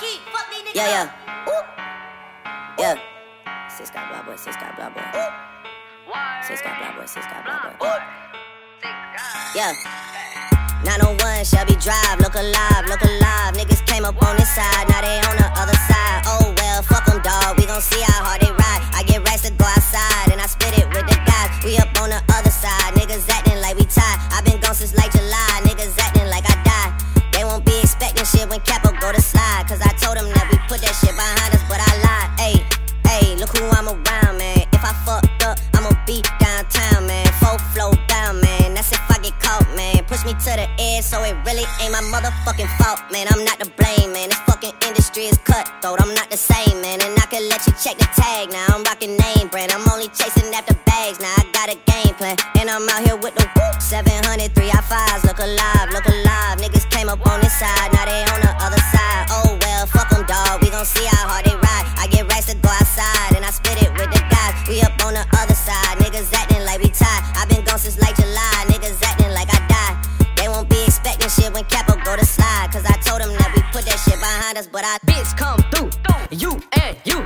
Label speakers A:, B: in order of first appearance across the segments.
A: Yeah, yeah. Yeah. Sis got BlocBoy, sis got BlocBoy. Sis got BlocBoy, sis got BlocBoy. Yeah. 901 Shelby Drive, look alive, look alive. Niggas came up on this side, now they on the other side. Oh well, fuck them, dog. We gon' see how hard they ride. I get racks to go outside, and I spit it with the guys. We up on the other side, niggas acting like we tied. i been gone since late July, niggas acting like I died. They won't be expecting shit when Capo who I'm around, man. If I fucked up, I'ma be downtown, man. Full flow down, man. That's if I get caught, man. Push me to the edge, so it really ain't my motherfucking fault, man. I'm not to blame, man. This fucking industry is cutthroat. I'm not the same, man. And I can let you check the tag now. I'm rocking name brand. I'm only chasing after bags now. I got a game plan, and I'm out here with the whoop. 700, 3 I fives. Look alive, look alive. Niggas came up on this side, now they on the other side. Oh well, fuck them, dog. We gon' see how hard Like tied. i been gone since late July. Niggas acting like I died. They won't be expecting shit when Capo go to slide. Cause I told them that we put that shit behind us, but I.
B: Bitch, come through. You and you.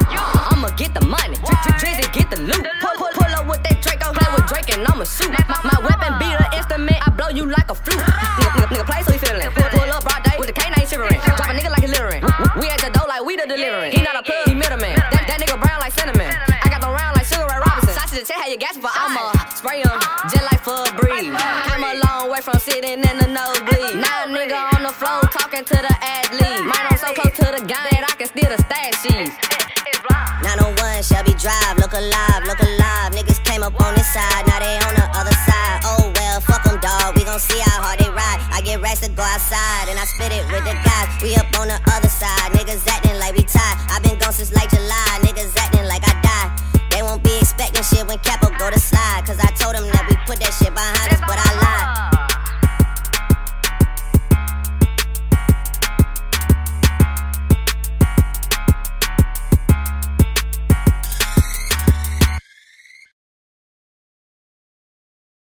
B: I'ma get the money. Drizzy, get the loot. Pull, pull, pull up with that Draco. Play with Drake and I'ma shoot. My, my weapon be the instrument. I blow you like a flute. Nigga, nigga, play so he feelin'. Pull, pull up broad day with the canine shivering. Drop a nigga like he littering. We at the door like we the delivering. He not a plug, To tell how you gas, but I'ma spray him just like for a breeze. I'm a long way from sitting in the nosebleed. Now nigga on the floor talking to the athlete. Mine I'm so close to the gun that I can steal the stash sheets.
A: 901 Shelby Drive, look alive, look alive. Niggas came up on this side, now they on the other side. Oh well, fuck them, dog. We gon' see how hard they ride. I get racks to go outside, and I spit it with the guys. We up on the other side, niggas acting like we tied. i been gone since late